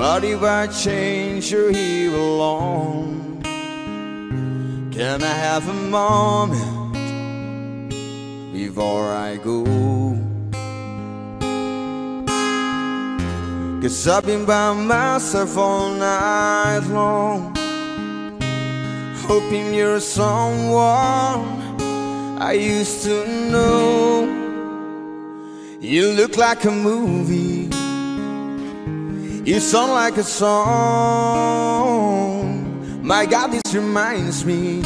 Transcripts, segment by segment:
But if I change you're here alone Can I have a moment Before I go? Cause I've been by myself all night long Hoping you're someone I used to know. You look like a movie You sound like a song. My God, this reminds me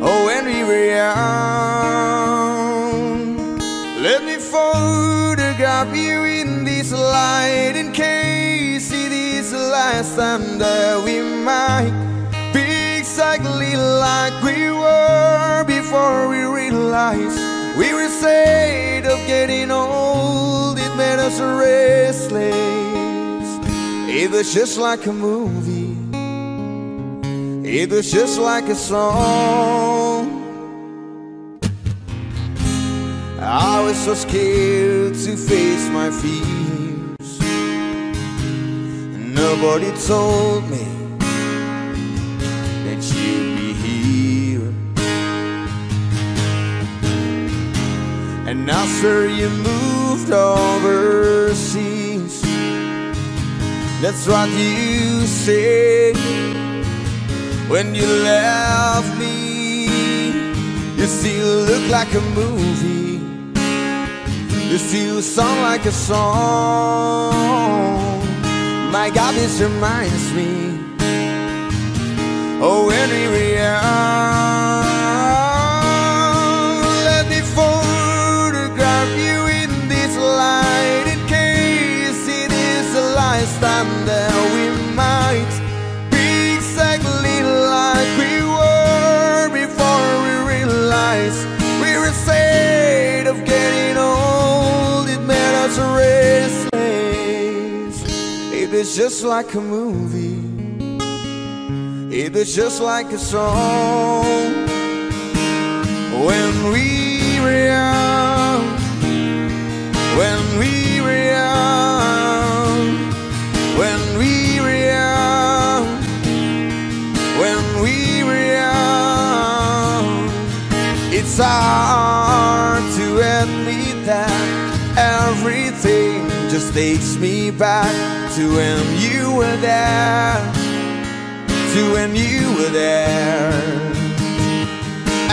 Oh, when we were young. Let me photograph you in this light In case it is the last time that we might Be exactly like we were before we realized We were afraid of getting old made us restless. It was just like a movie. It was just like a song. I was so scared to face my fears. Nobody told me that you'd be here. And now sir you moved overseas. That's what you said When you left me. You still look like a movie. You still sound like a song. My God, this reminds me Oh, when we were was just like a movie. It was just like a song. When we were young When we were young When we were young When we were young It's hard to admit that everything just takes me back to when you were there, to when you were there.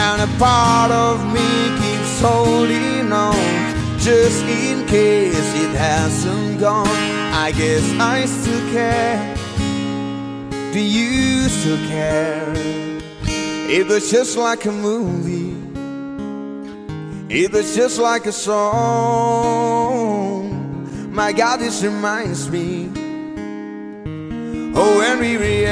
And a part of me keeps holding on, just in case it hasn't gone. I guess I still care. Do you still care? It was just like a movie. It was just like a song. My God, this reminds me. Oh, when we were young,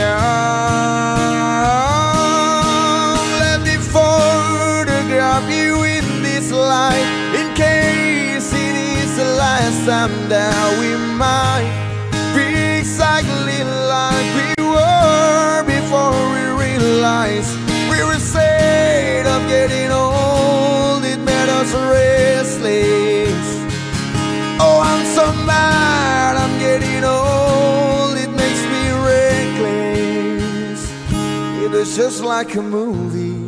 let me photograph you in this light, in case it is the last time that we might be exactly like we were before we realized we were afraid of getting old. It made us restless. Was just like a movie.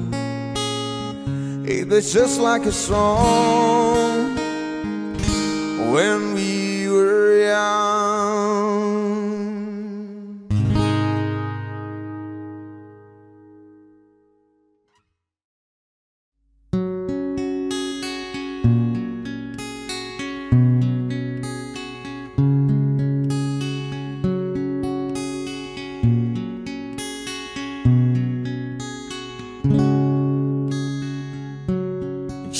It was just like a song when we were young.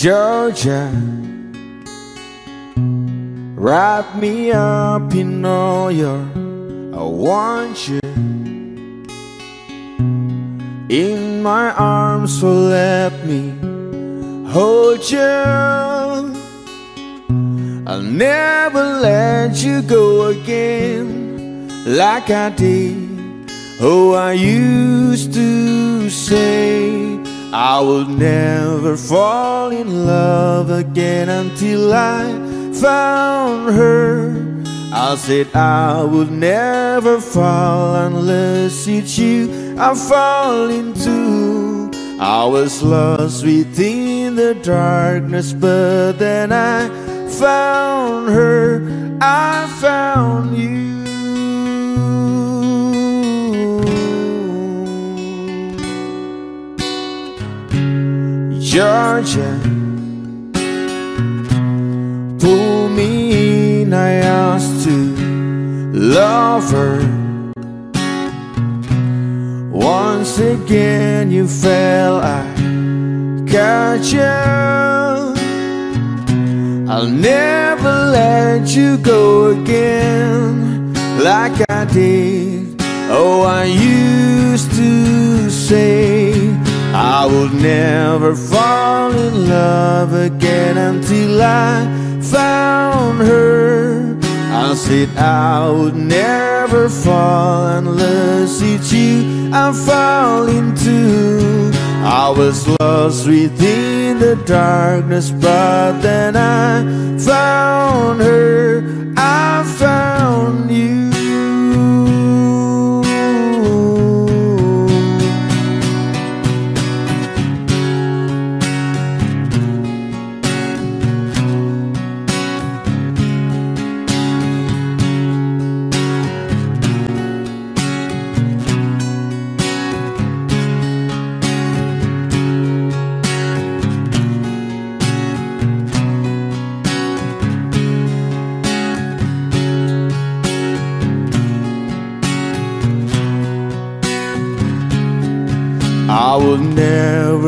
Georgia, wrap me up in all your. I want you in my arms, so let me hold you. I'll never let you go again like I did. Oh, I used to say. I will never fall in love again until I found her. I said I would never fall unless it's you I fall into. I was lost within the darkness, but then I found her, I found you. Georgia, pull me in, I asked to love her. Once again you fell, I got you. I'll never let you go again like I did. Oh, I used never fall in love again until I found her. I said I would never fall unless it's you I fall into. I was lost within the darkness, but then I found her. I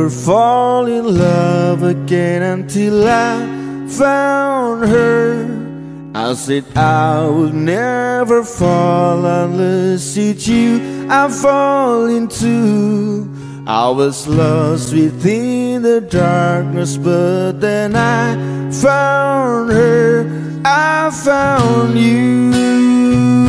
never fall in love again until I found her. I said I will never fall unless it's you I fall into. I was lost within the darkness, but then I found her. I found you.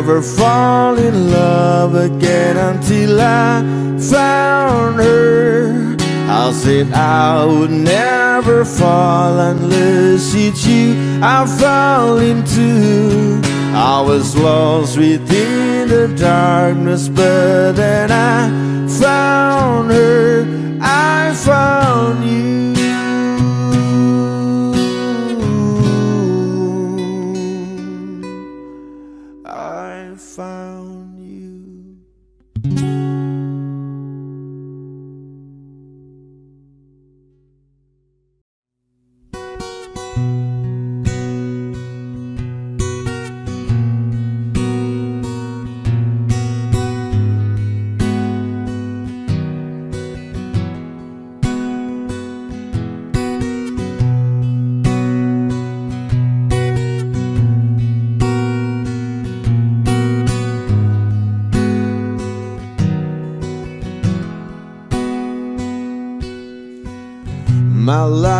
Never fall in love again until I found her. I said I would never fall unless it's you I fall into. I was lost within the darkness, but then I found her. I found you.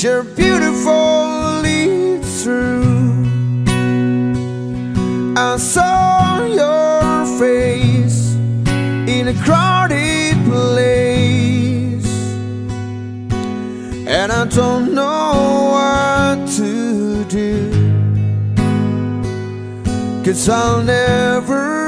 Beautiful. It's true. I saw your face in a crowded place, and I don't know what to do. Cause I'll never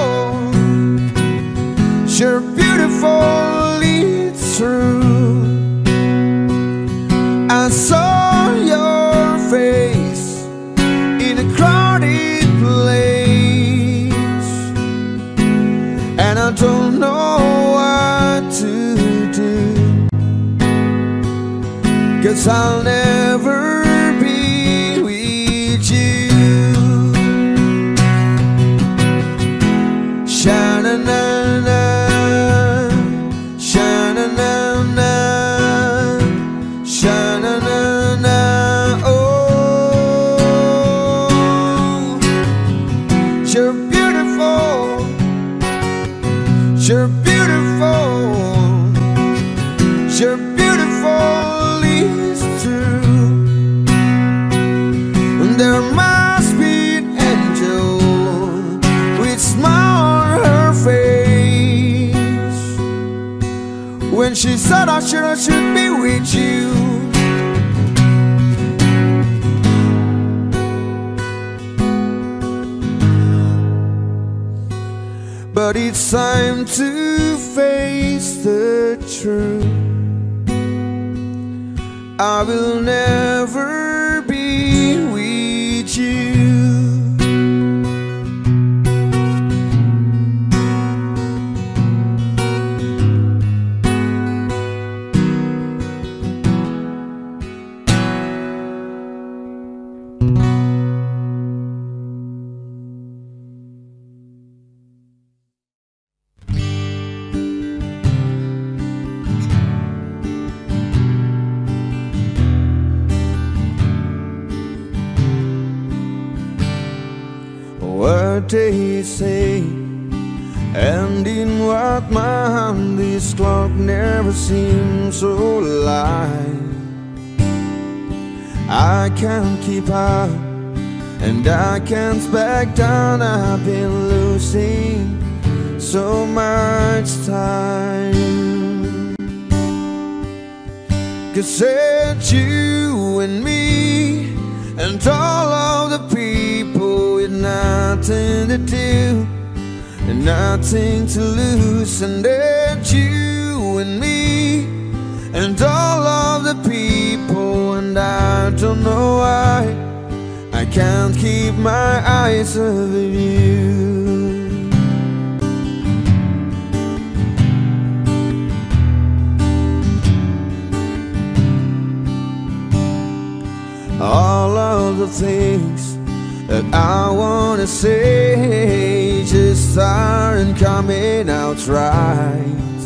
it's true. I saw your face in a crowded place, and I don't know what to do. Cause I'll never said I should I should be with you. But it's time to face the truth. I will never and I can't back down. I've been losing so much time. Cause it's you and me and all of the people with nothing to do and nothing to lose. And it's you and me and all of the people, and I don't know why I can't keep my eyes off of you. all of the things that I wanna say just aren't coming out right.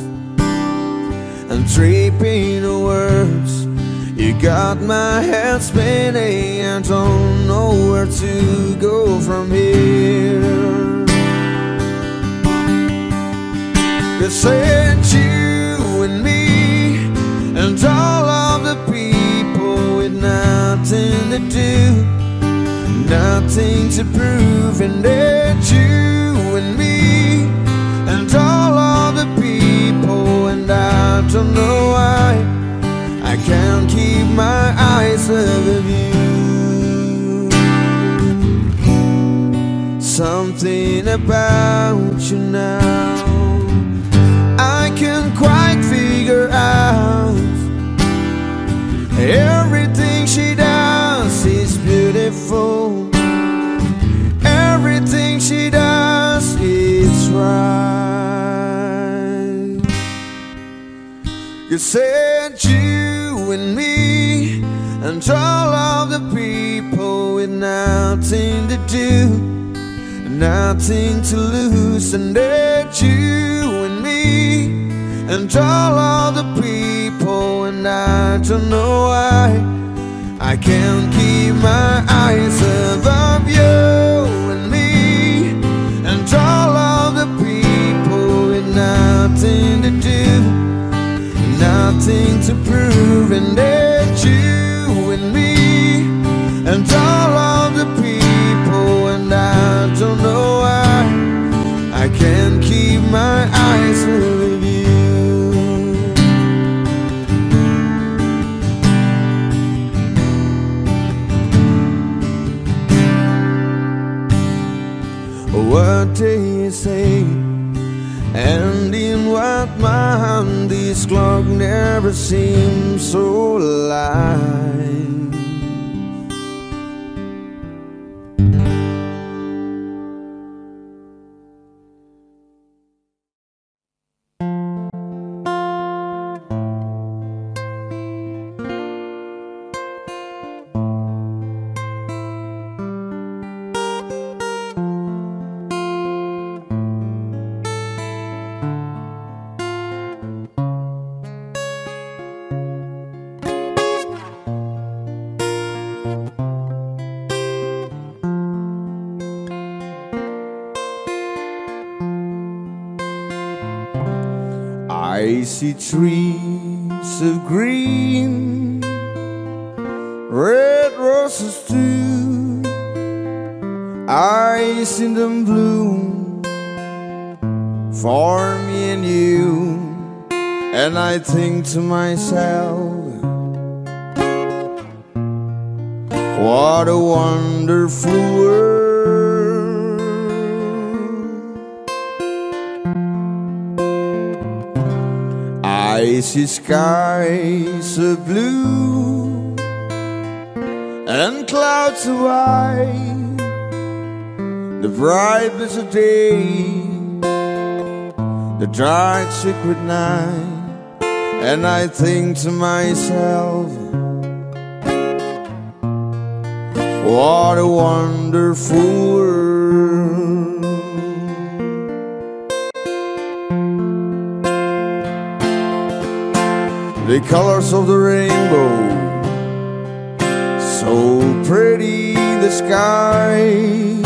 I'm tripping the words, you got my head spinning. I don't know where to go from here. Cause it's you and me and all of the people with nothing to do, nothing to prove, and it's you and me and all of the people, and I don't know why I can't keep my eyes off of you. Something about you now I can't quite figure out. Everything she does is beautiful. Everything she does is right. You said you and me and all of the people with nothing to do, nothing to lose, and it's you and me and all of the people, and I don't know why. I can't keep my eyes above nothing to prove, and it's you and me and all of the people, and I don't know why I can't keep my eyes off of you. what they say. And in what mind clock never seemed so alive. Brightness of day, the dark secret night, and I think to myself, what a wonderful world. the colors of the rainbow. So pretty, the sky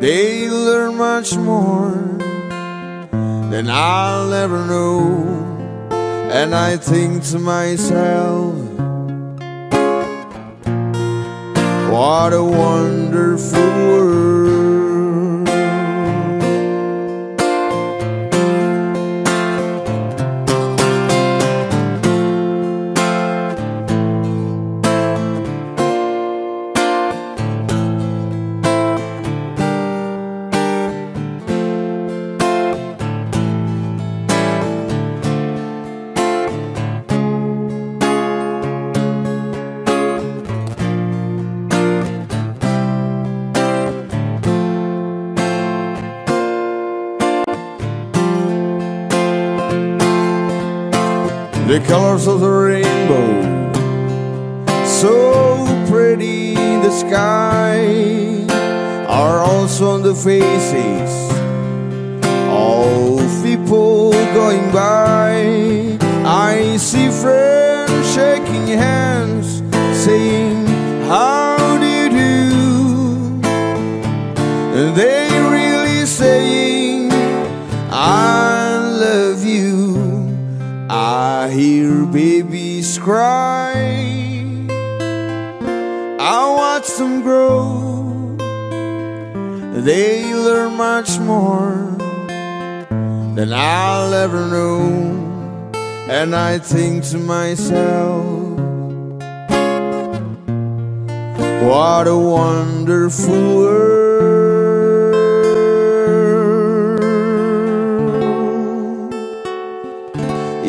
They learn much more than I'll ever know. And I think to myself, what a wonderful world. The colors of the rainbow. So pretty, the sky are also on the faces of people going by. I see friends shaking hands, saying, How do you do? They I hear babies cry. I watch them grow. They learn much more than I'll ever know. And I think to myself, what a wonderful world.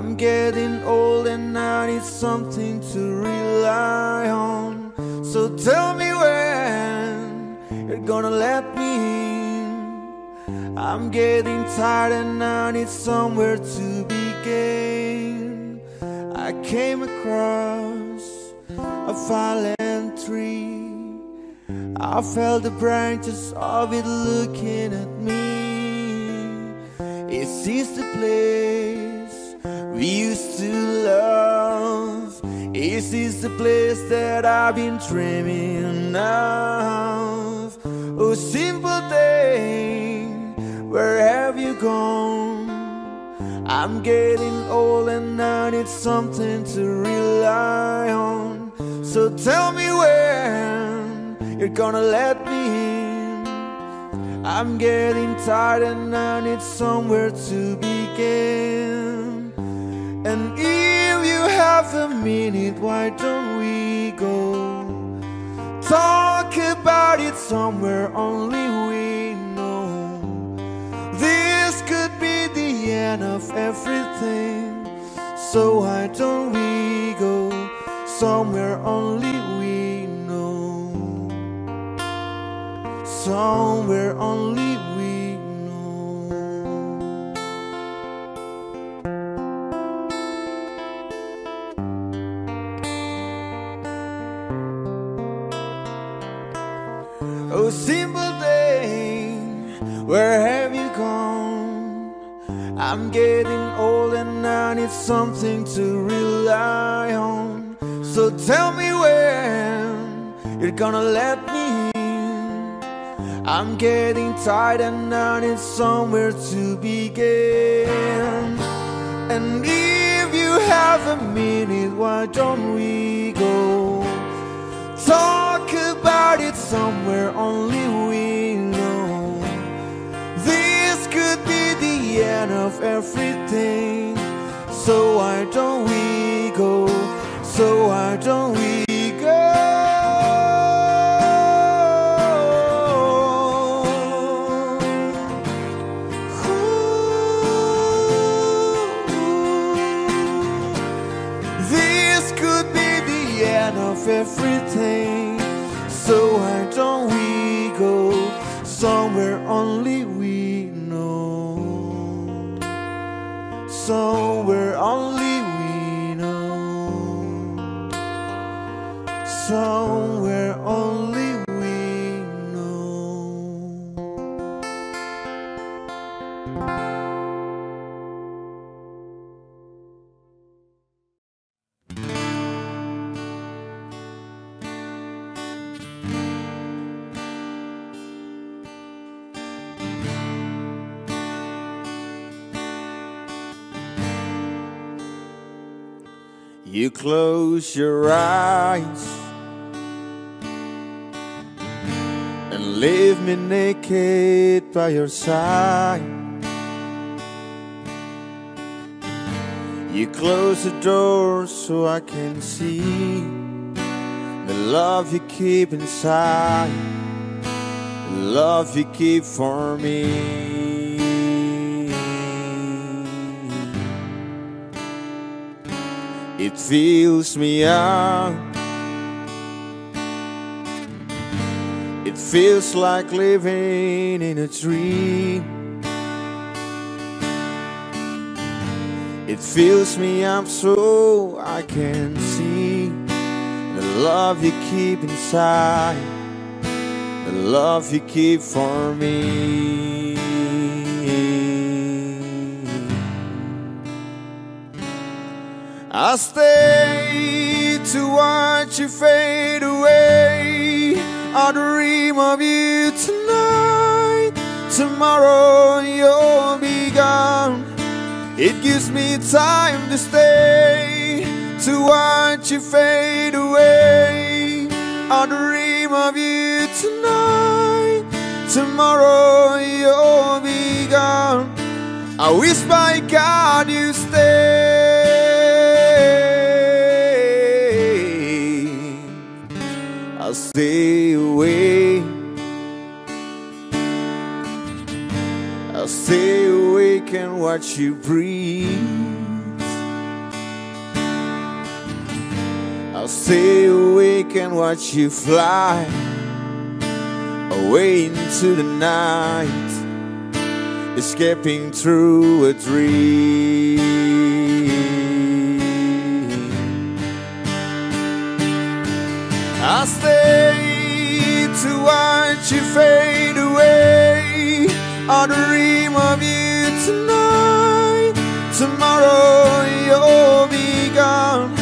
I'm getting old and I need something to rely on. So tell me when you're gonna let me in. I'm getting tired and I need somewhere to begin. I came across a fallen tree. I felt the branches of it looking at me. It sees the place we used to love. Is this the place that I've been dreaming of? Oh, simple thing, where have you gone? I'm getting old and I need something to rely on. So tell me when you're gonna let me in. I'm getting tired and I need somewhere to begin. And if you have a minute, why don't we go talk about it somewhere only we know? This could be the end of everything. So why don't we go somewhere only we know? Somewhere only where have you gone? I'm getting old and I need something to rely on. So tell me when you're gonna let me in. I'm getting tired and I need somewhere to begin. And if you have a minute, why don't we go? Talk about it somewhere only end Somewhere only we know. You close your eyes leave me naked by your side. You close the door so I can see the love you keep inside, the love you keep for me. It fills me up. It feels like living in a dream. It fills me up so I can see the love you keep inside, the love you keep for me. I stay to watch you fade away. I dream of you tonight. Tomorrow you'll be gone. It gives me time to stay To watch you fade away. I dream of you tonight. Tomorrow you'll be gone. I wish by God you stay. I'll stay away. I'll stay awake and watch you breathe. I'll stay awake and watch you fly away into the night, escaping through a dream. I'll stay to watch you fade away. I'll dream of you tonight. Tomorrow you'll be gone.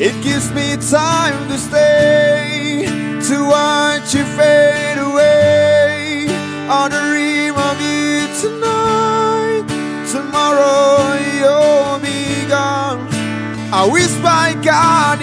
It gives me time to stay to watch you fade away. I'll dream of you tonight. Tomorrow you'll be gone. I wish by God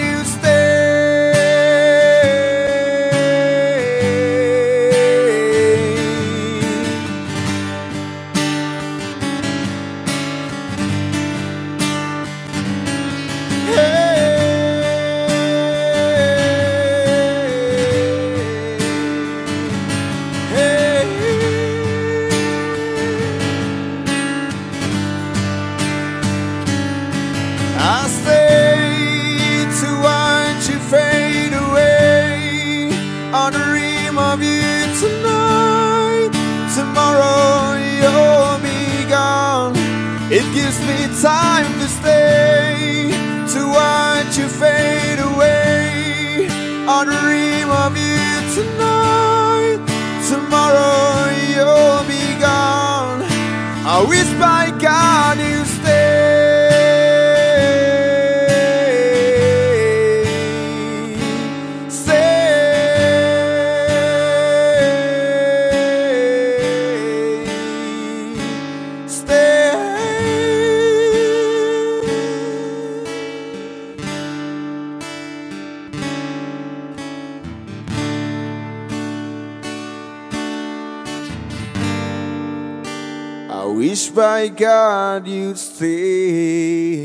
by God you'd stay.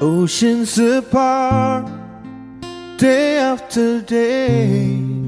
Oceans apart, day after day,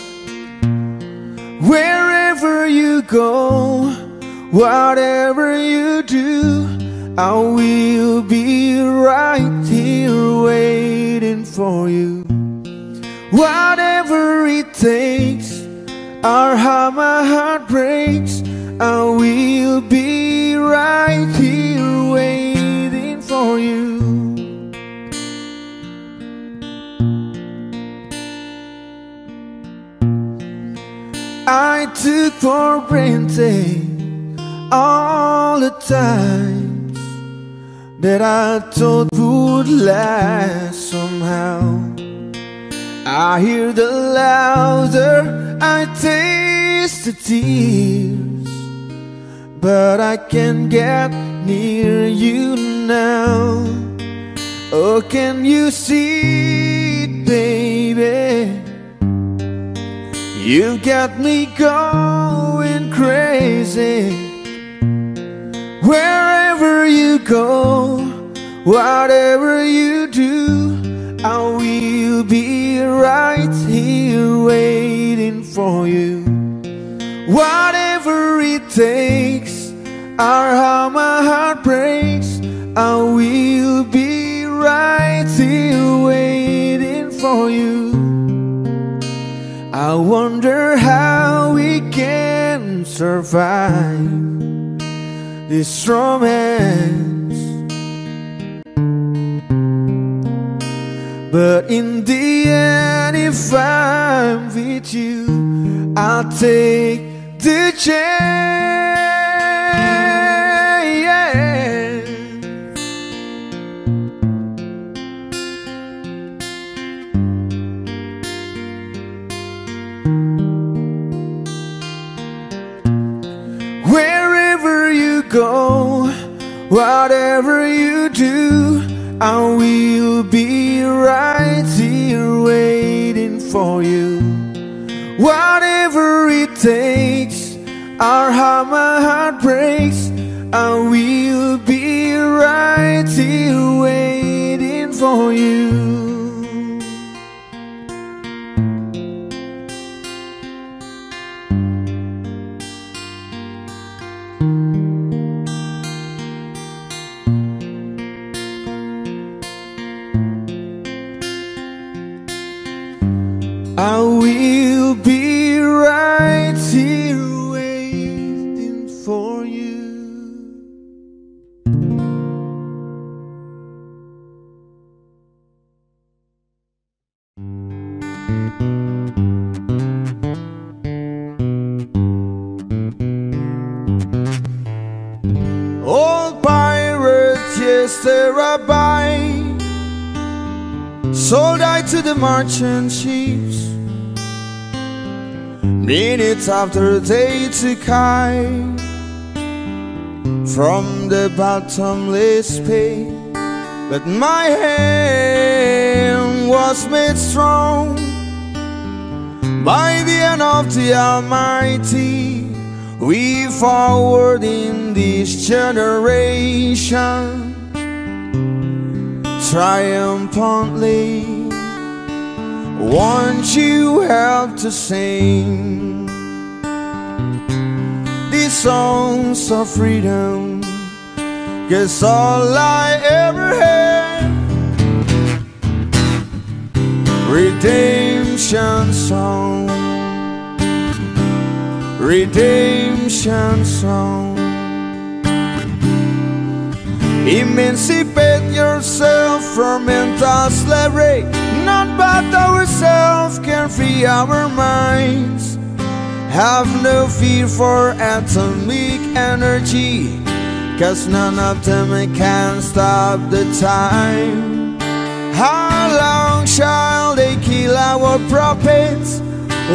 Wherever you go, whatever you do, I will be right here waiting for you. Whatever it takes, or how my heart breaks, I will be right here waiting for you. I took for granted all the times that I thought would last somehow. I hear the louder, I taste the tears, but I can't get near you now. Oh, can you see it, baby? You got me going crazy. Wherever you go, whatever you do, I will be right here waiting for you. Whatever it takes, or how my heart breaks, I will be right here waiting for you. I wonder how we can survive this romance. But in the end, if I'm with you, I'll take the chance. Go, whatever you do, I will be right here waiting for you. Whatever it takes, or how my heart breaks, I will be right here waiting for you. Ships. Minutes after they took I from the bottomless pit, but my hand was made strong by the hand of the Almighty. We forward in this generation triumphantly. Won't you have to sing these songs of freedom? Cause all I ever had Redemption song Redemption song Emancipate yourself from mental slavery. None but ourselves can free our minds. Have no fear for atomic energy, cause none of them can stop the time. How long shall they kill our prophets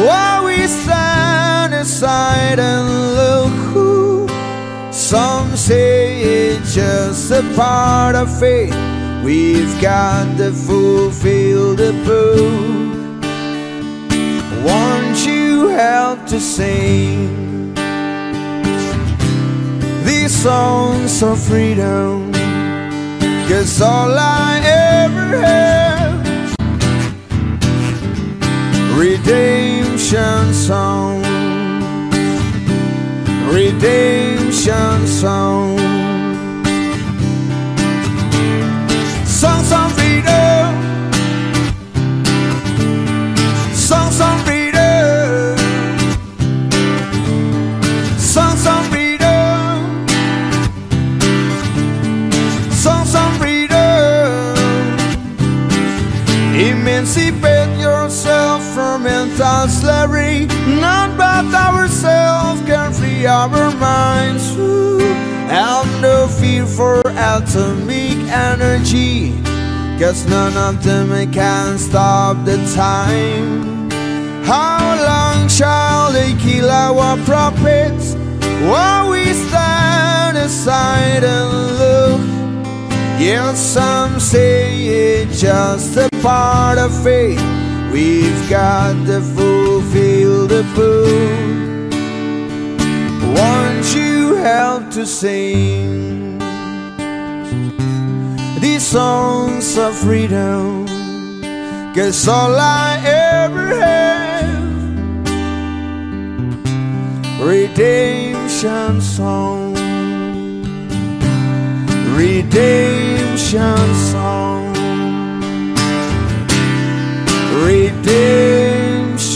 while we stand aside and look? Who? Some say it's just a part of fate. We've got to fulfill the book. Won't you help to sing these songs of freedom? Cause all I ever have Redemption song Redemption song atomic energy Cause none of them can stop the time How long shall they kill our prophets While we stand aside and look Yes, some say it's just a part of fate. We've got to fulfill the book. Won't you help to sing these songs of freedom? Cause all I ever have. Redemption song. Redemption song. Redemption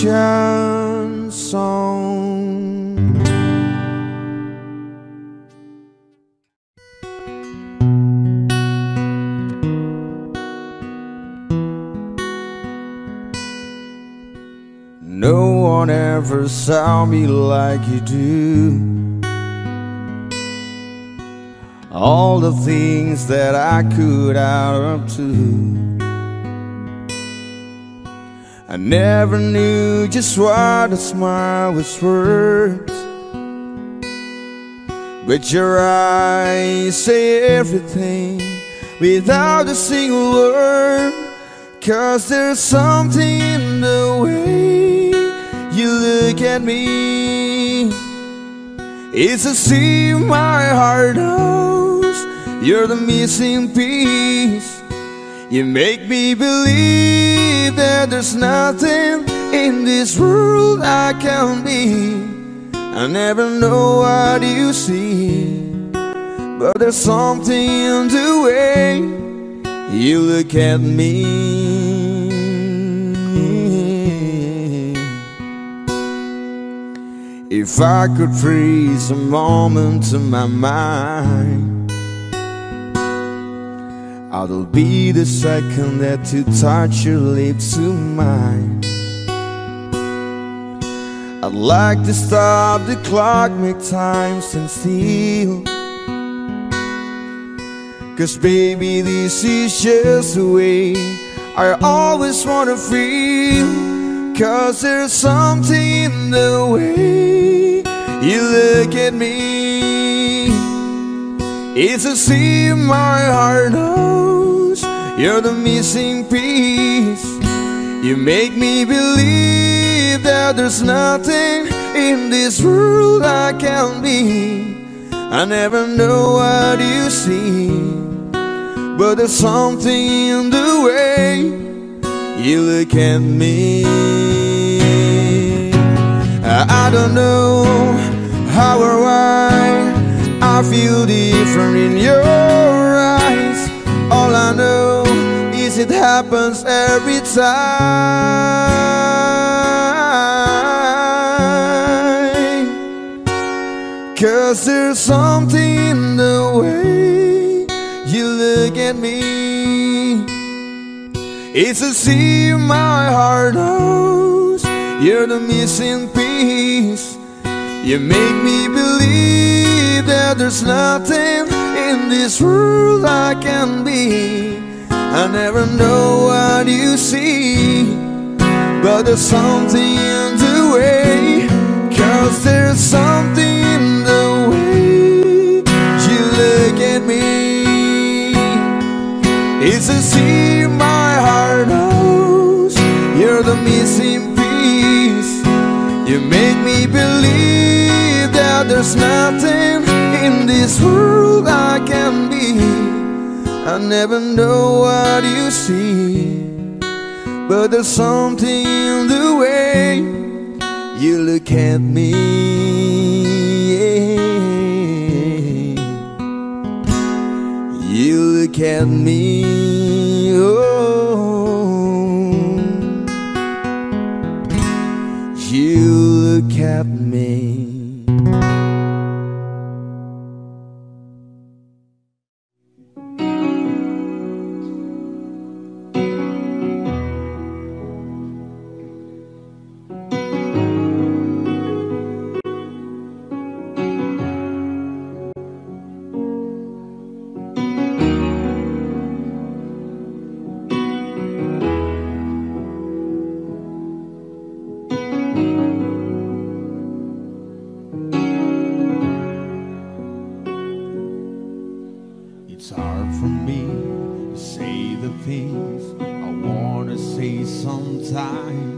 ever saw me like you do. All the things that I could out up to. I never knew just what a smile was worth. But your eyes say everything without a single word. Cause there's something in the way you look at me. It's a see my heart knows you're the missing piece. You make me believe that there's nothing in this world I can be. I never know what you see, but there's something in the way you look at me. If I could freeze a moment in my mind, I'll be the second that you touch your lips to mine. I'd like to stop the clock, make time stand still. Cause baby, this is just the way I always wanna feel. Cause there's something in the way you look at me. It's a see my heart knows you're the missing piece. You make me believe that there's nothing in this world I can be. I never know what you see, but there's something in the way you look at me. I don't know how or why I feel different in your eyes. All I know is it happens every time. Cause there's something in the way you look at me. It's a see my heart knows you're the missing piece. You make me believe that there's nothing in this world I can be. I never know what you see, but there's something in the way. Cause there's something in the way you look at me. It's a see my you're the missing piece. You make me believe that there's nothing in this world I can be. I never know what you see, but there's something in the way you look at me. You look at me. Oh, at me. Things I wanna say sometimes.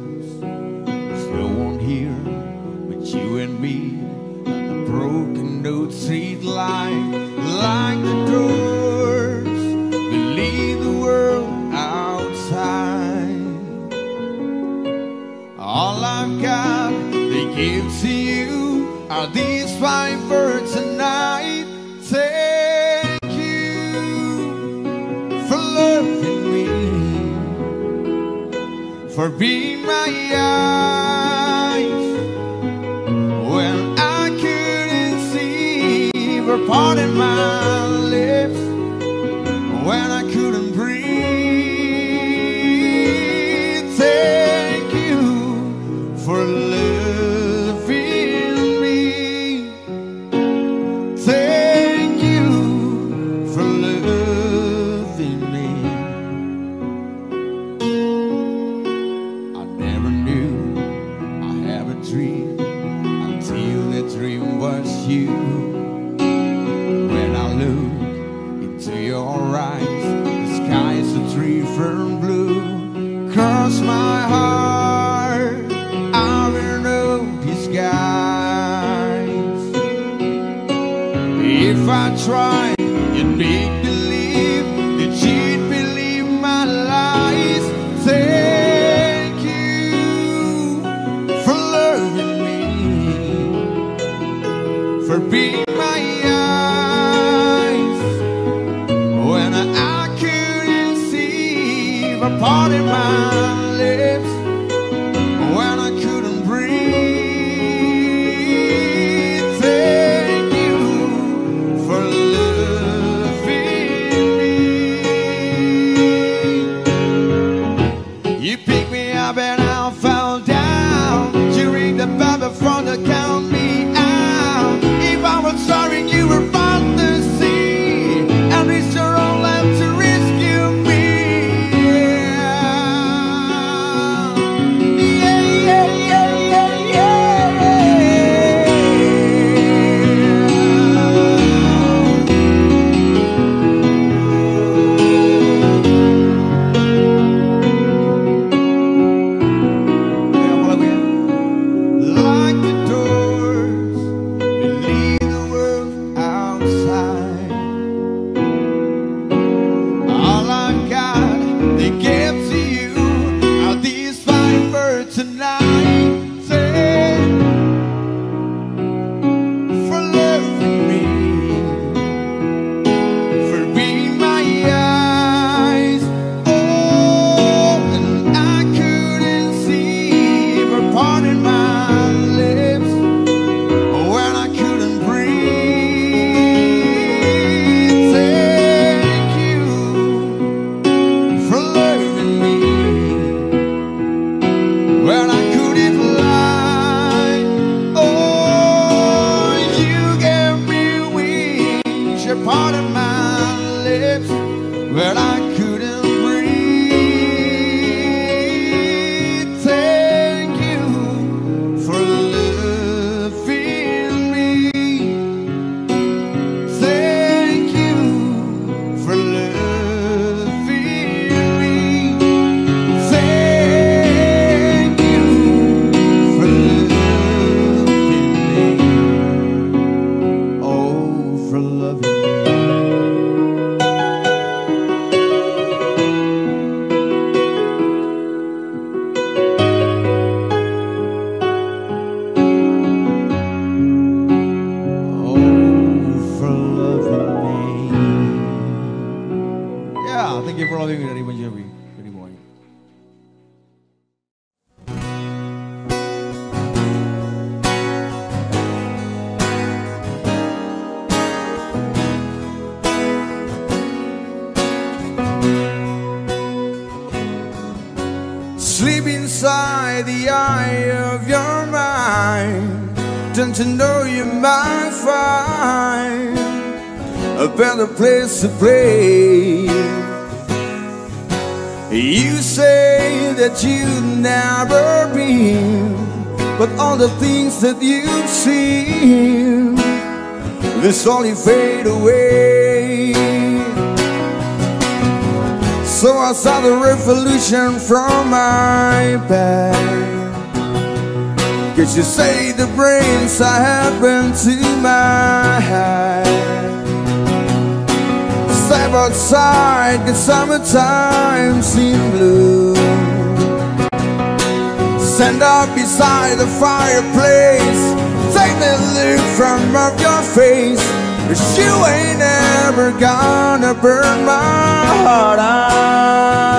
to. You say that you've never been, but all the things that you've seen, they slowly fade away. So I saw the revolution from my back. Cause you say the brains I happen to my head step outside Cause summertime seems blue. Stand up beside the fireplace. Take the look from off your face. Cause you ain't ever gonna burn my heart out.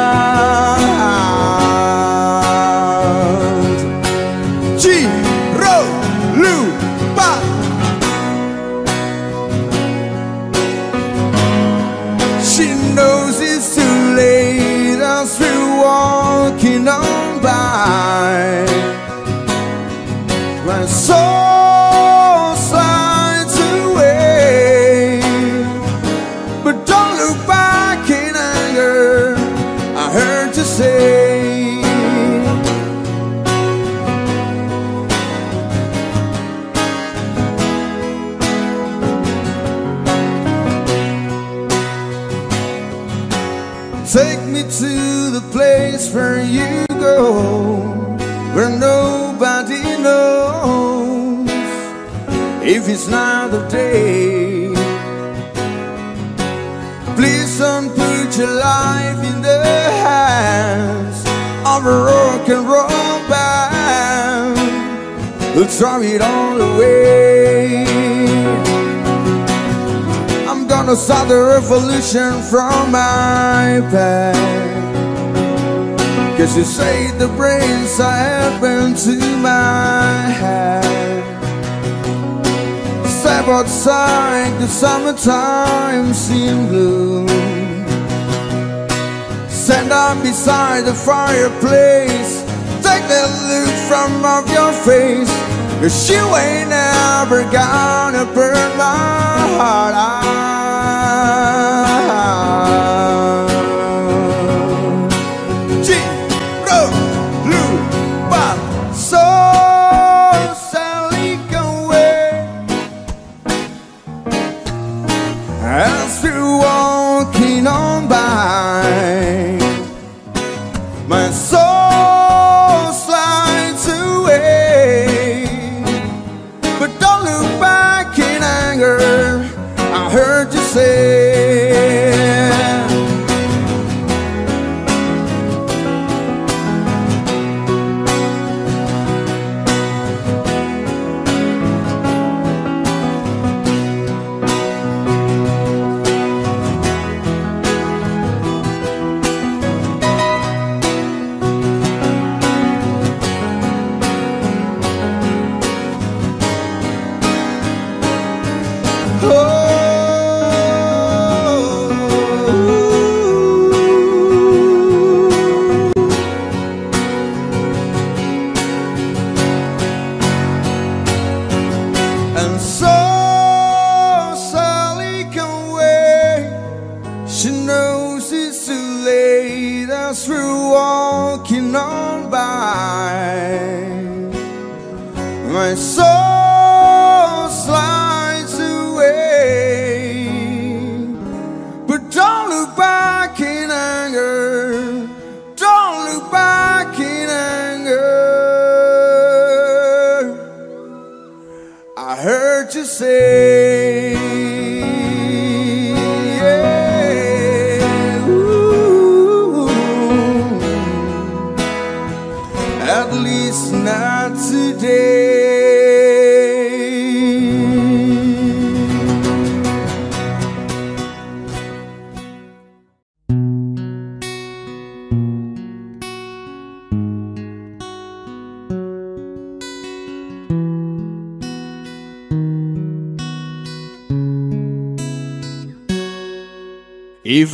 If it's not the day. Please don't put your life in the hands of a rock and roll band. We'll throw it all away. I'm gonna start the revolution from my past. Cause you say the brains I happen to my head. Step outside the summertime in bloom. Stand up beside the fireplace. Take that look from off your face. Cause you ain't never gonna burn my heart out.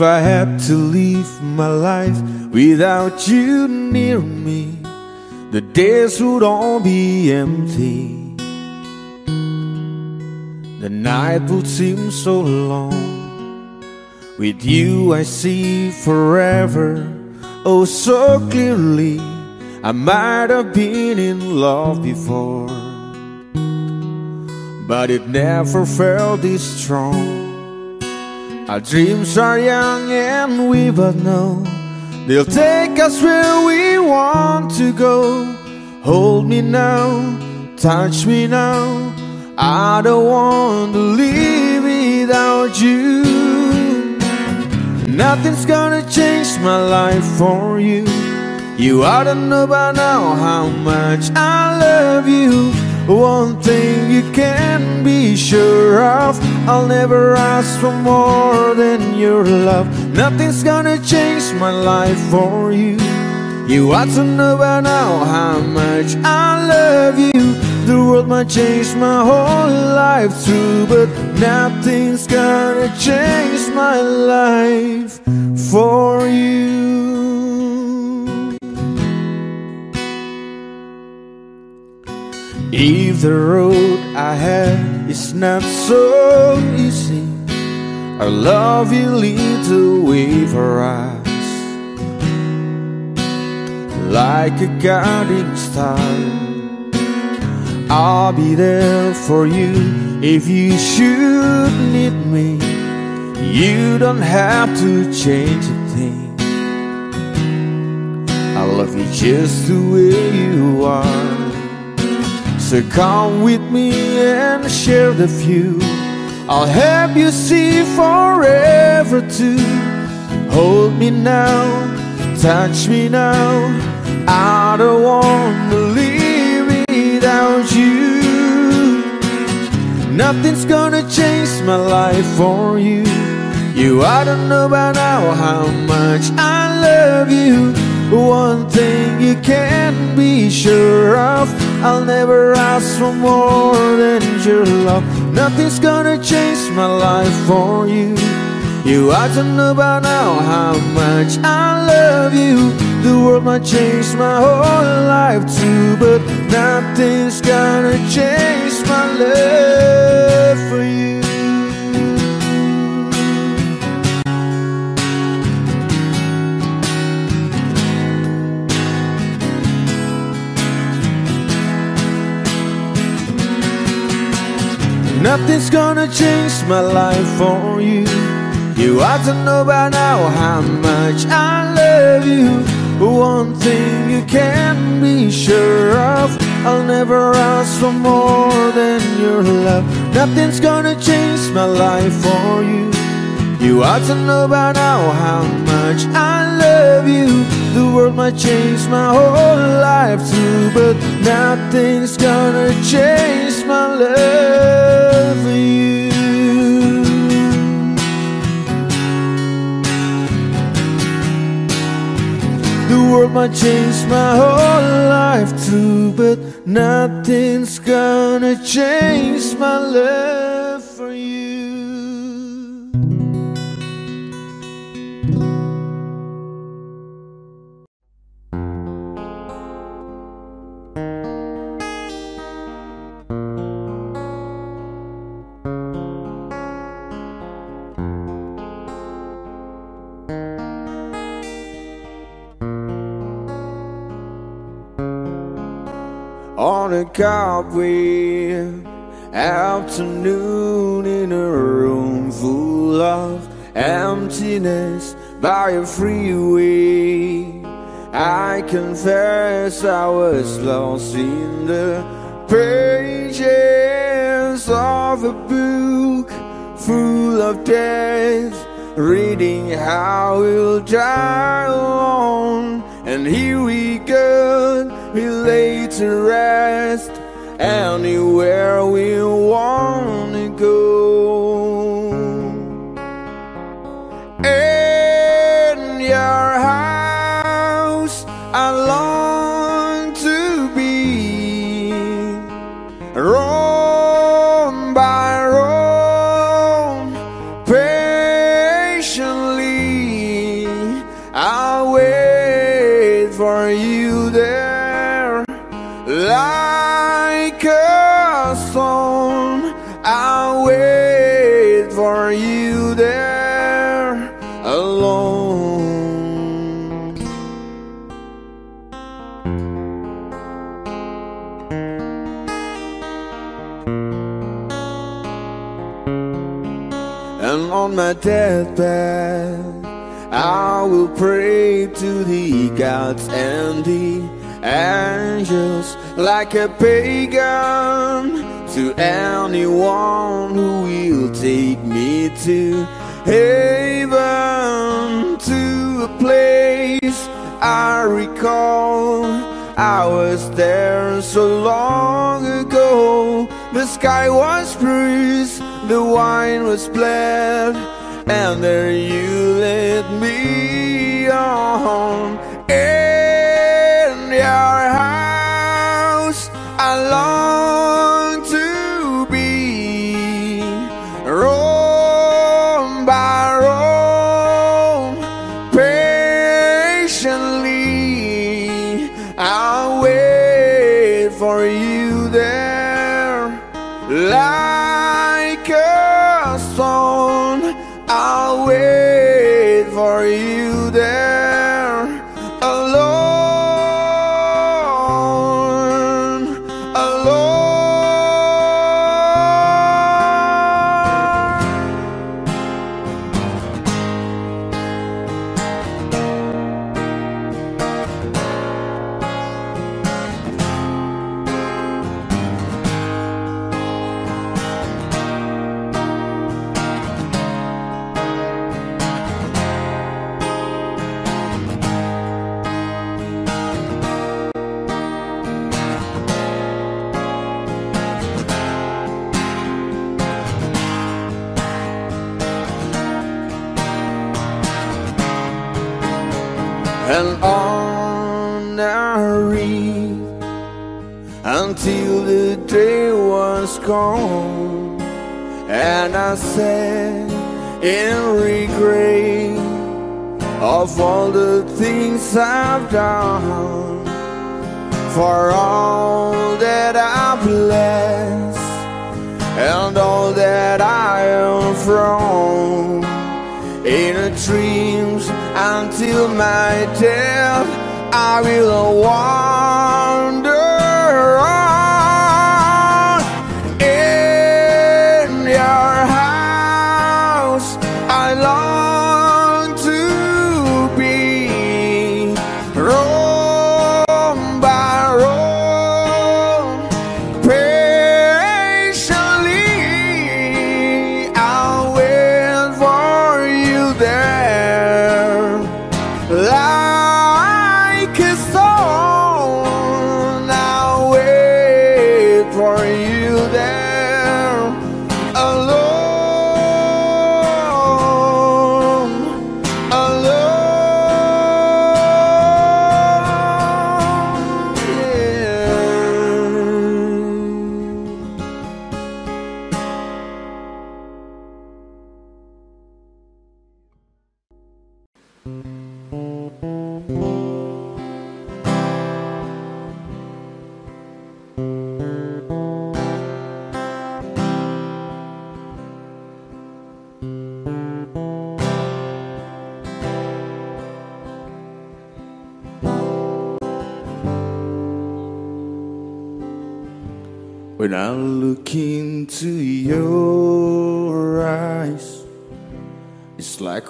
If I had to live my life without you near me, the days would all be empty. The night would seem so long. With you, I see forever, oh, so clearly. I might have been in love before, but it never felt this strong. Our dreams are young and we both know they'll take us where we want to go. Hold me now, touch me now. I don't want to live without you. Nothing's gonna change my life for you. You ought to know by now how much I love you. One thing you can be sure of I'll never ask for more than your love. Nothing's gonna change my life for you. You ought to know by now how much I love you. The world might change my whole life through, but nothing's gonna change my life for you. If the road ahead is not so easy, our love will lead the way for us like a guiding star. I'll be there for you if you should need me. You don't have to change a thing. I love you just the way you are. So come with me and share the view. I'll help you see forever too. Hold me now, touch me now. I don't want to live without you. Nothing's gonna change my life for you. You ought to know by now how much I love you. One thing you can be sure of I'll never ask for more than your love. Nothing's gonna change my life for you. You ought to know by now how much I love you. The world might change my whole life too, but nothing's gonna change my love for you. Nothing's gonna change my life for you. You ought to know by now how much I love you. One thing you can be sure of I'll never ask for more than your love. Nothing's gonna change my life for you. You ought to know by now how much I love you. The world might change my whole life too, but nothing's gonna change my love for you. The world might change my whole life too, but nothing's gonna change my love a cobweb afternoon in a room full of emptiness by a freeway. I confess I was lost in the pages of a book full of death, reading how we'll die alone. And here we go, we lay to rest anywhere we wanna go. My deathbed, I will pray to the gods and the angels like a pagan. To anyone who will take me to heaven to a place I recall. I was there so long ago. The sky was bruised the wine was bled and there you led me on. In your house I and on I read until the day was gone, and I sat in regret of all the things I've done for all that I've blessed and all that I am from in dreams until my death I will wander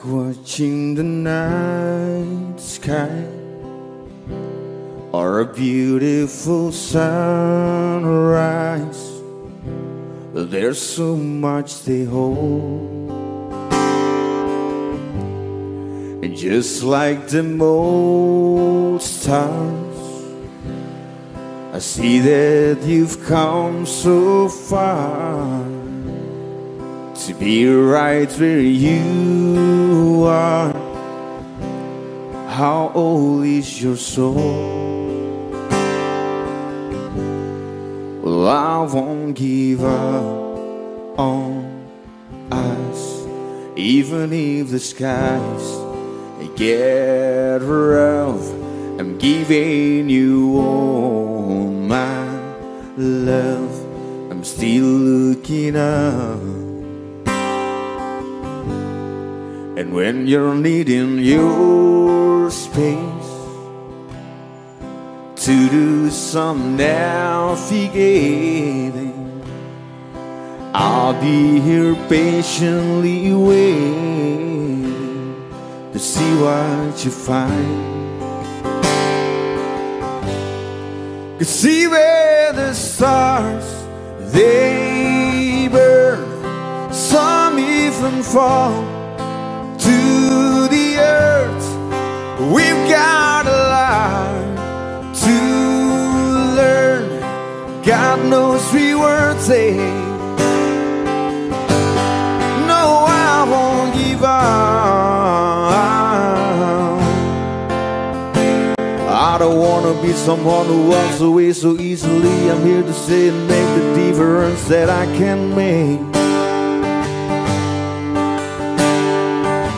watching the night sky or a beautiful sunrise. There's so much they hold. And just like the old stars, I see that you've come so far be right where you are. How old is your soul? Well, I won't give up on us, even if the skies get rough. I'm giving you all my love. I'm still looking up. And when you're needing your space to do some navigating, I'll be here patiently waiting to see what you find. Could see where the stars they burn, some even fall We've got a lot to learn. God knows we weren't saved. No, I won't give up. I don't wanna be someone who walks away so easily. I'm here to say and make the difference that I can make.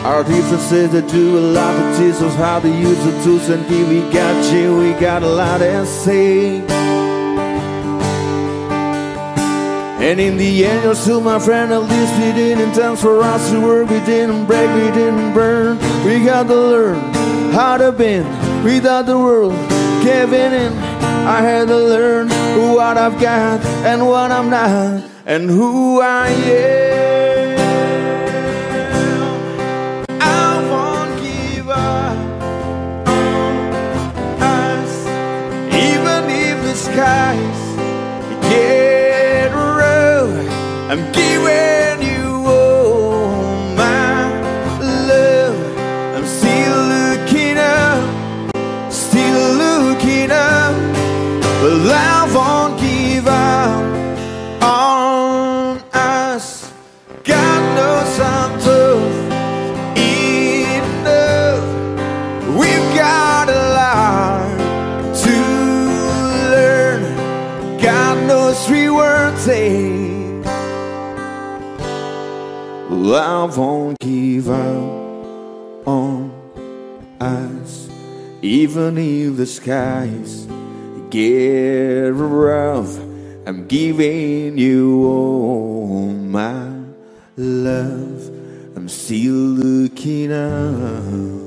Our says that do a lot of teach us how to use the tools and give we got you, we got a lot to say. And in the end, you're still my friend. At least we didn't dance for us to work. We didn't break, we didn't burn. We got to learn how to bend without the world giving in. I had to learn what I've got and what I'm not, and who I am. If I won't give up on us, even if the skies get rough. I'm giving you all my love. I'm still looking up.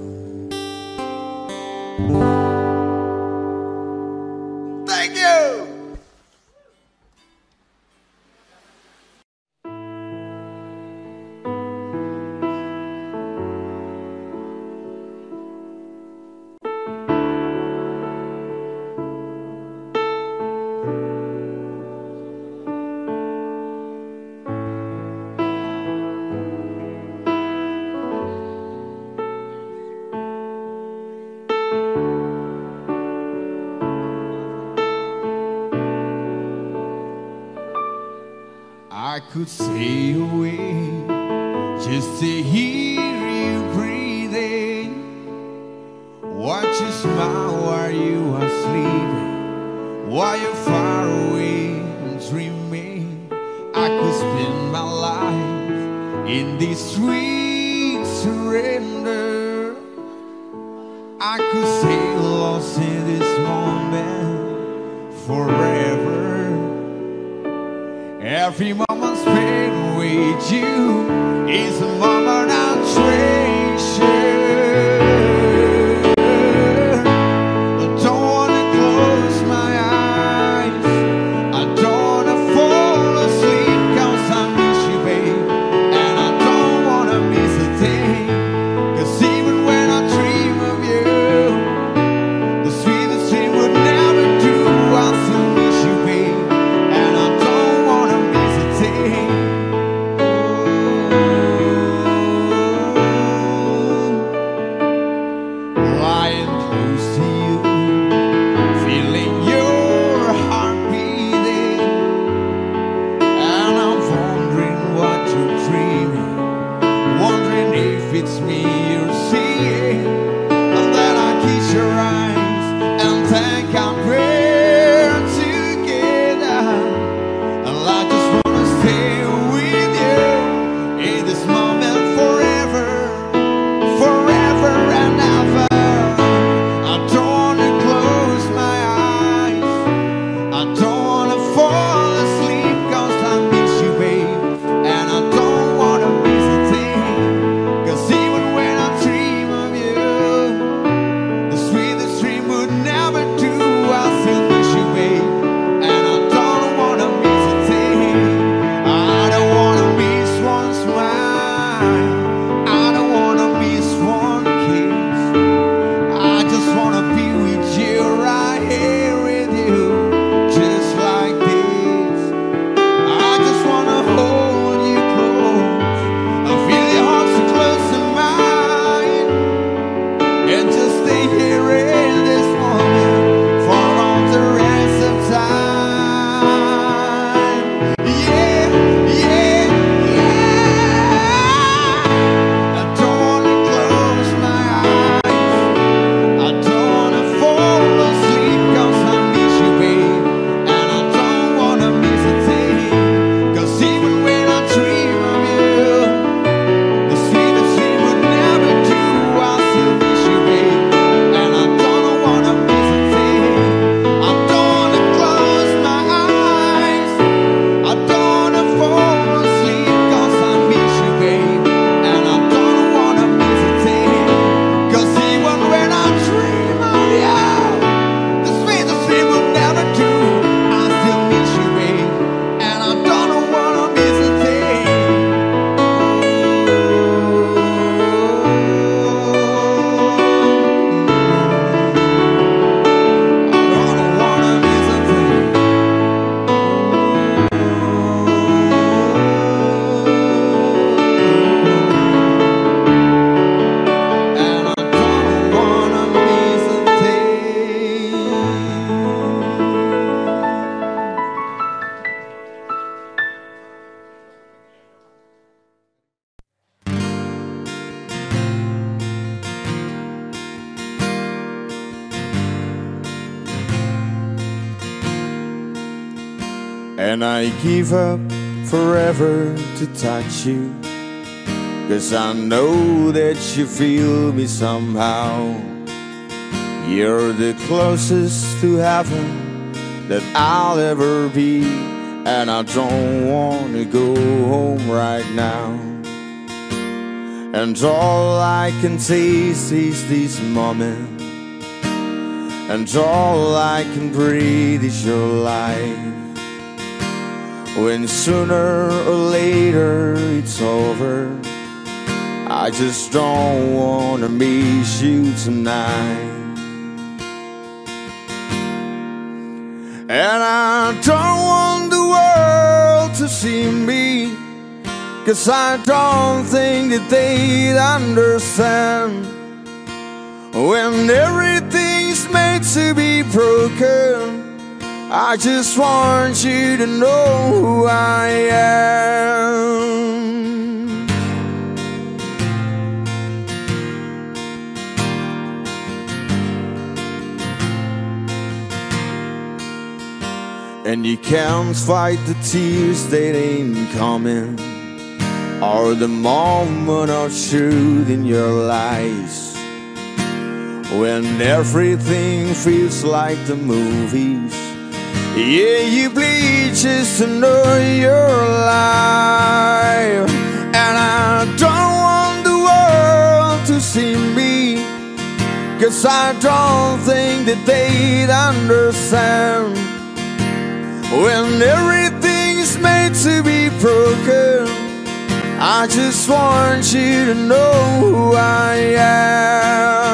give up forever to touch you. Cause I know that you feel me somehow. You're the closest to heaven that I'll ever be. And I don't want to go home right now. And all I can taste is this moment. And all I can breathe is your light. When sooner or later it's over, I just don't wanna miss you tonight. And I don't want the world to see me, cause I don't think that they'd understand. When everything's made to be broken, I just want you to know who I am. And you can't fight the tears that ain't coming, or the moment of truth in your lies. When everything feels like the movies yeah, you bleed just to know you're alive. And I don't want the world to see me. Cause I don't think that they'd understand. When everything's made to be broken, I just want you to know who I am.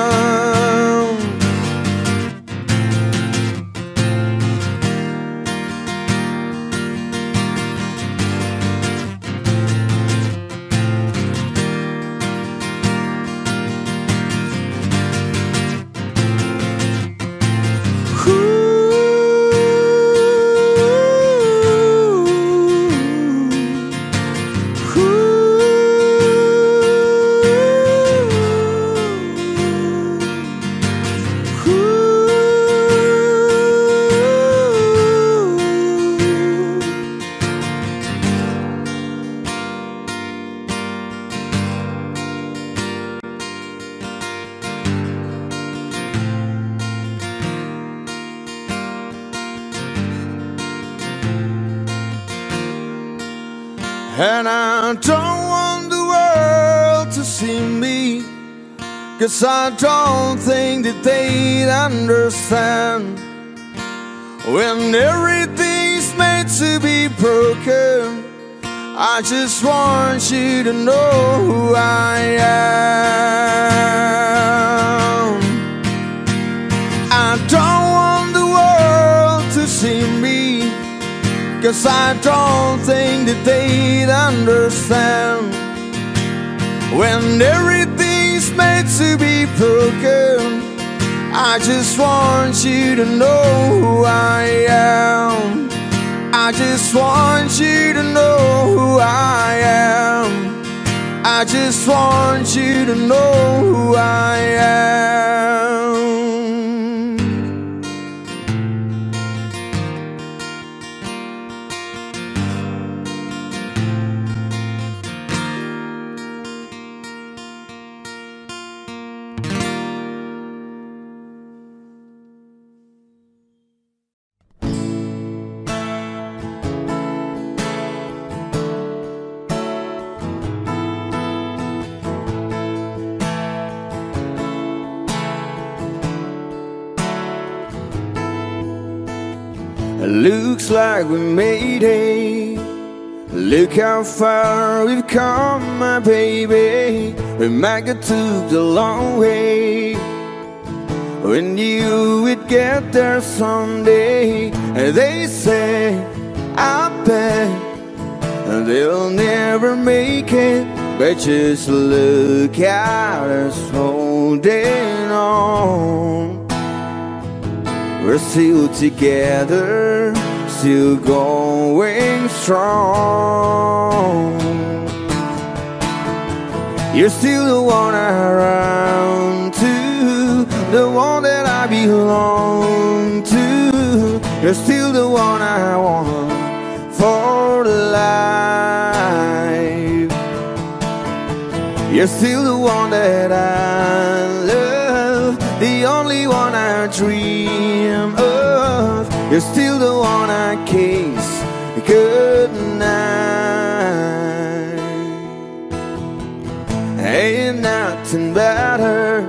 Cause I don't think that they'd understand. When everything's made to be broken, I just want you to know who I am. I don't want the world to see me. Cause I don't think that they'd understand When everything's to be broken. I just want you to know who I am. I just want you to know who I am. I just want you to know who I am Looks like we made it. Look how far we've come, my baby. We might have took the long way. We knew we'd get there someday. And they say, I bet they'll never make it. But just look at us holding on. We're still together, still going strong. You're still the one I run to, the one that I belong to. You're still the one I want for life. You're still the one that I love, the only Dream of. You're still the one I kiss. Good night. Ain't nothing better.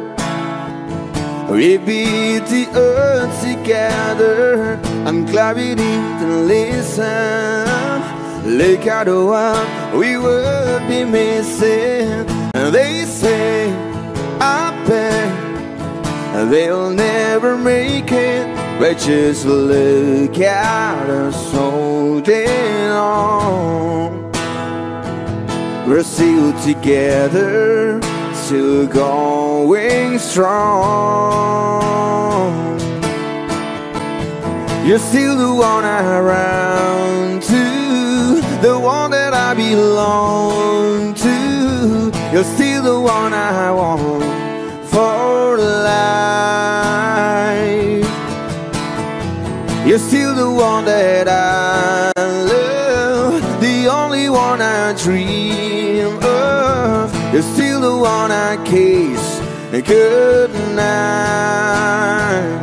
We beat the earth together. I'm glad we didn't listen. Look at the one we would be missing. They say, I bet they'll never make it. But just look at us holding on. We're still together, still going strong. You're still the one I run to, the one that I belong to. You're still the one I want for life. You're still the one that I love, the only one I dream of. You're still the one I kiss. Good night.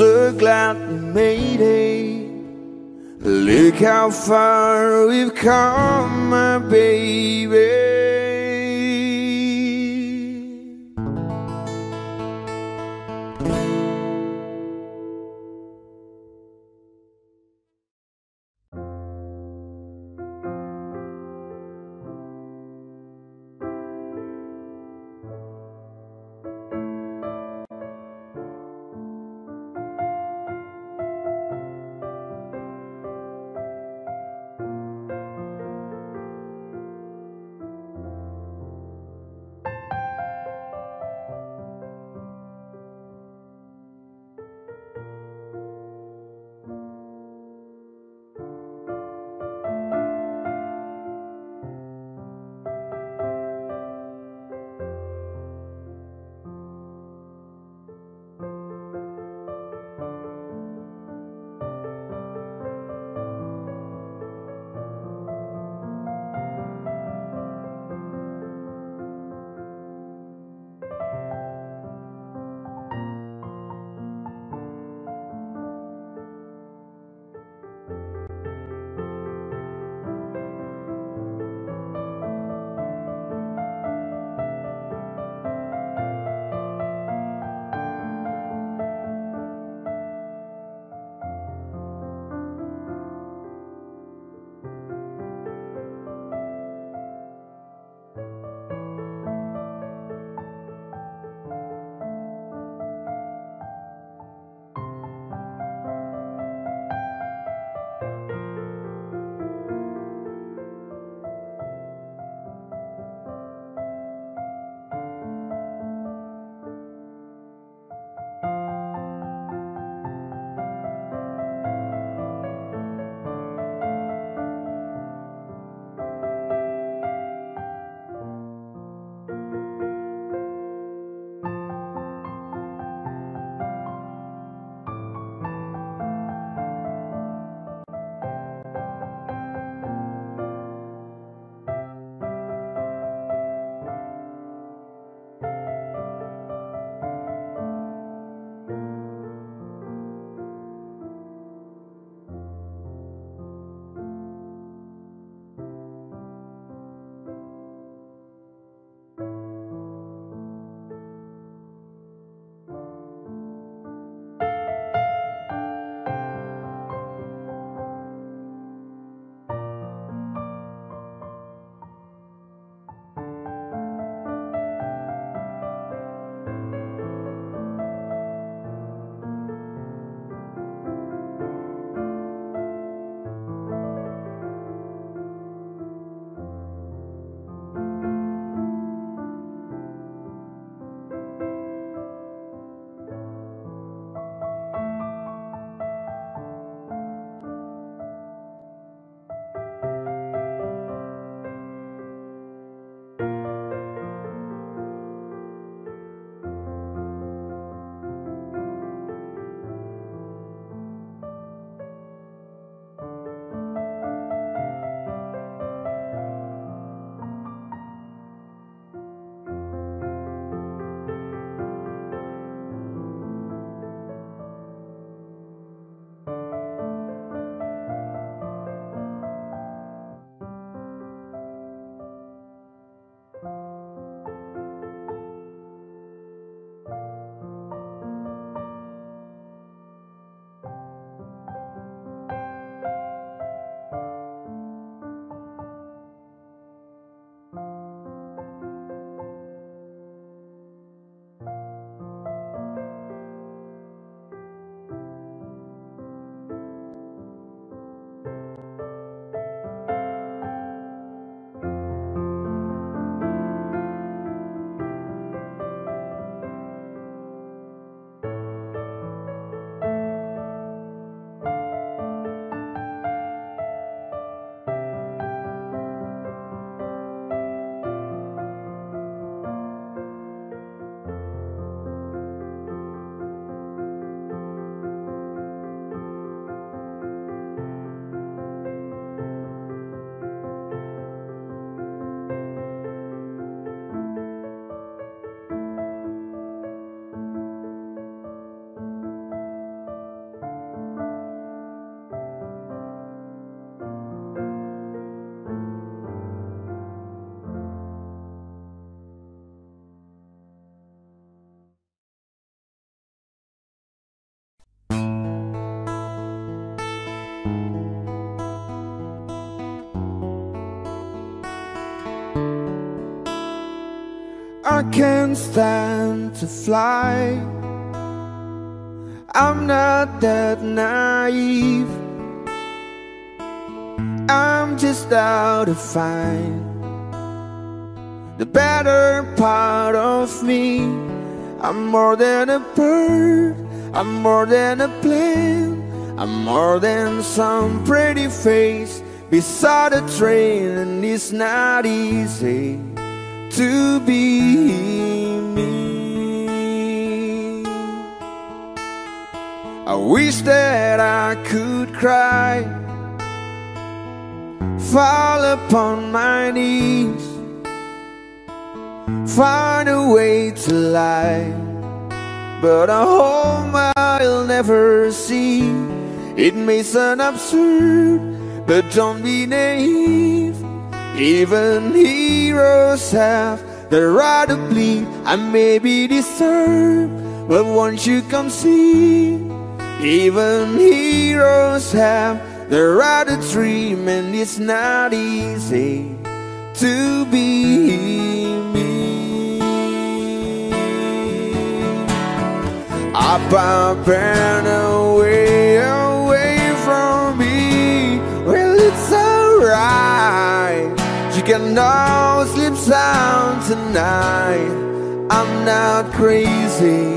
So glad we made it. Look how far we've come, my baby. I can't stand to fly. I'm not that naive. I'm just out to find the better part of me. I'm more than a bird, I'm more than a plane, I'm more than some pretty face beside a train, and it's not easy to be me. I wish that I could cry, fall upon my knees, find a way to lie. But a home I'll never see. It may sound absurd, but don't be naive. Even heroes have the right to bleed and maybe deserve. But once you come see, even heroes have the right to dream, and it's not easy to be me. Up and away, away from me. Well, it's alright. Can all sleep sound tonight. I'm not crazy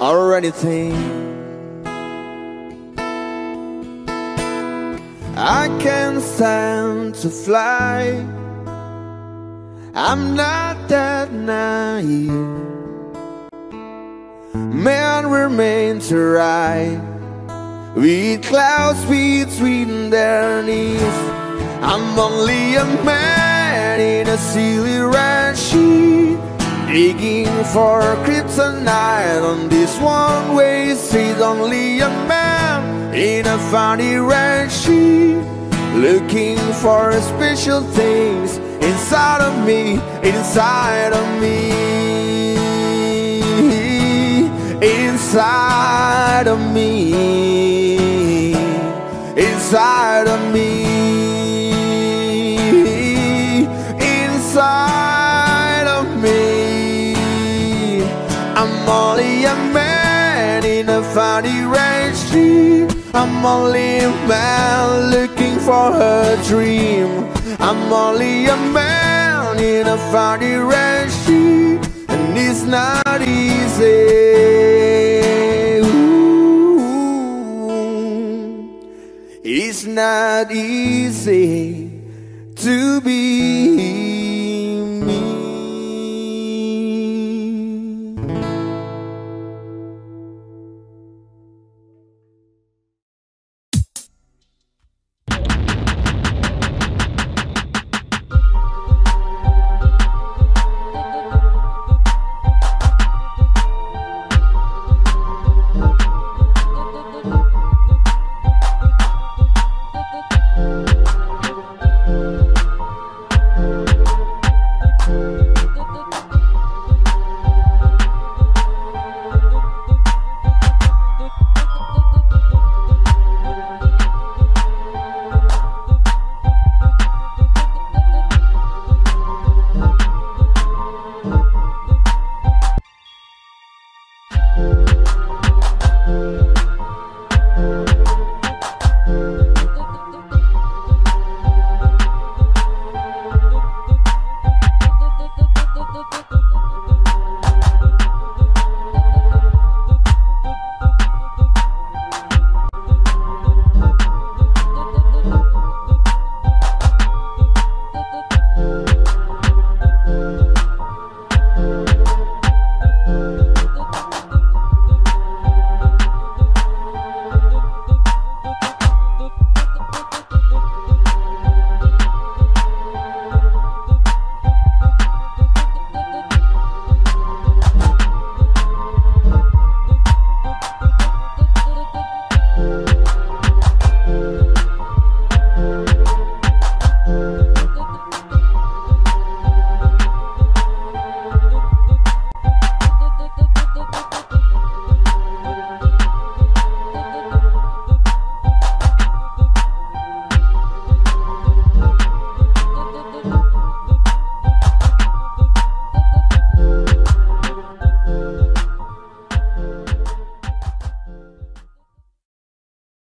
or anything. I can't stand to fly. I'm not that naive. Man, to ride with clouds between their knees. I'm only a man in a silly red sheet, digging for kryptonite on this one-way street. Only a man in a funny red sheet, looking for special things inside of me, inside of me inside of me, inside of me, inside of me. I'm only a man in a funny street. I'm only a man looking for a dream. I'm only a man in a funny and it's not easy. Ooh, it's not easy to be